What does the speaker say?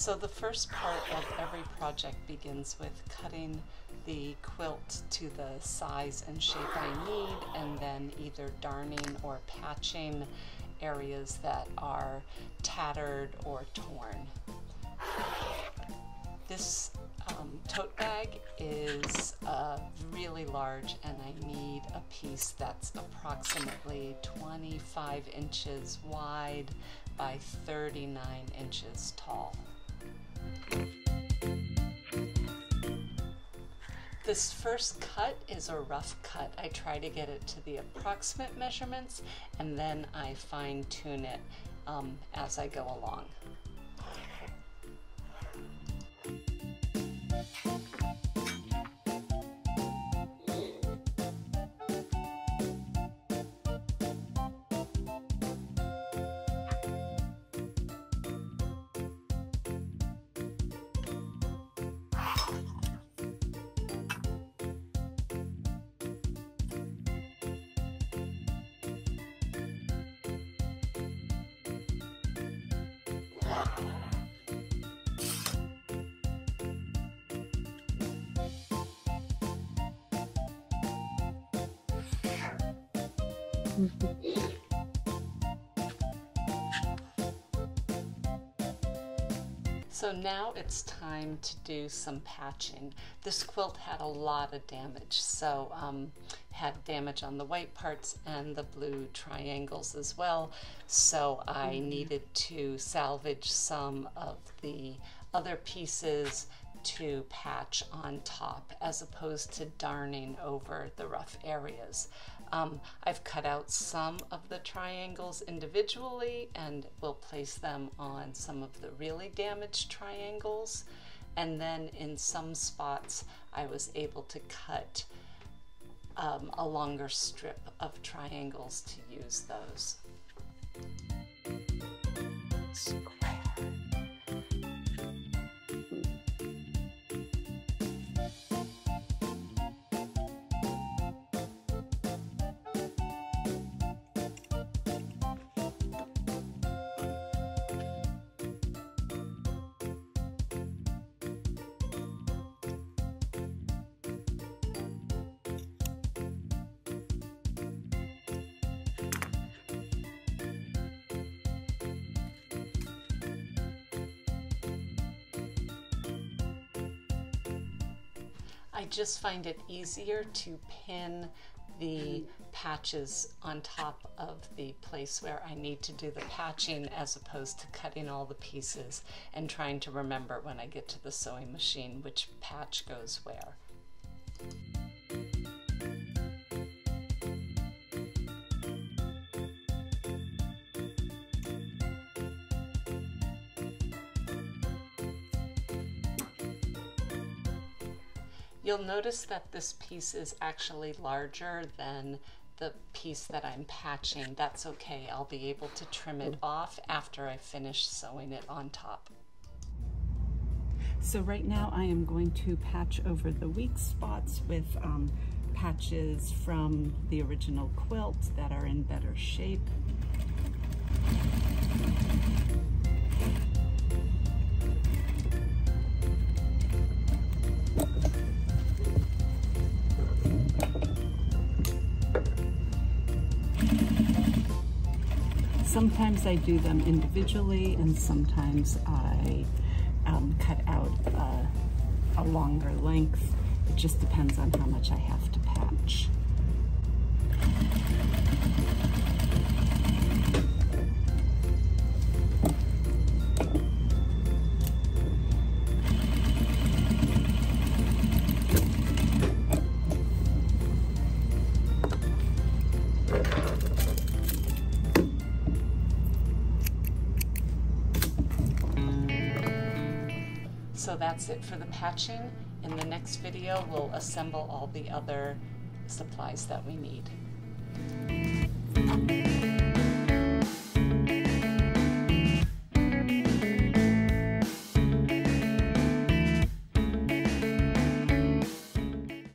So the first part of every project begins with cutting the quilt to the size and shape I need and then either darning or patching areas that are tattered or torn. This um, tote bag is uh, really large and I need a piece that's approximately 25 inches wide by 39 inches tall. This first cut is a rough cut. I try to get it to the approximate measurements and then I fine tune it um, as I go along. So now it's time to do some patching. This quilt had a lot of damage, so um, had damage on the white parts and the blue triangles as well. So I mm -hmm. needed to salvage some of the other pieces to patch on top as opposed to darning over the rough areas. Um, I've cut out some of the triangles individually and will place them on some of the really damaged triangles. And then in some spots, I was able to cut um, a longer strip of triangles to use those. I just find it easier to pin the patches on top of the place where I need to do the patching as opposed to cutting all the pieces and trying to remember when I get to the sewing machine which patch goes where. You'll notice that this piece is actually larger than the piece that I'm patching. That's okay, I'll be able to trim it off after I finish sewing it on top. So right now I am going to patch over the weak spots with um, patches from the original quilt that are in better shape. Sometimes I do them individually and sometimes I um, cut out uh, a longer length. It just depends on how much I have to patch. So that's it for the patching. In the next video, we'll assemble all the other supplies that we need.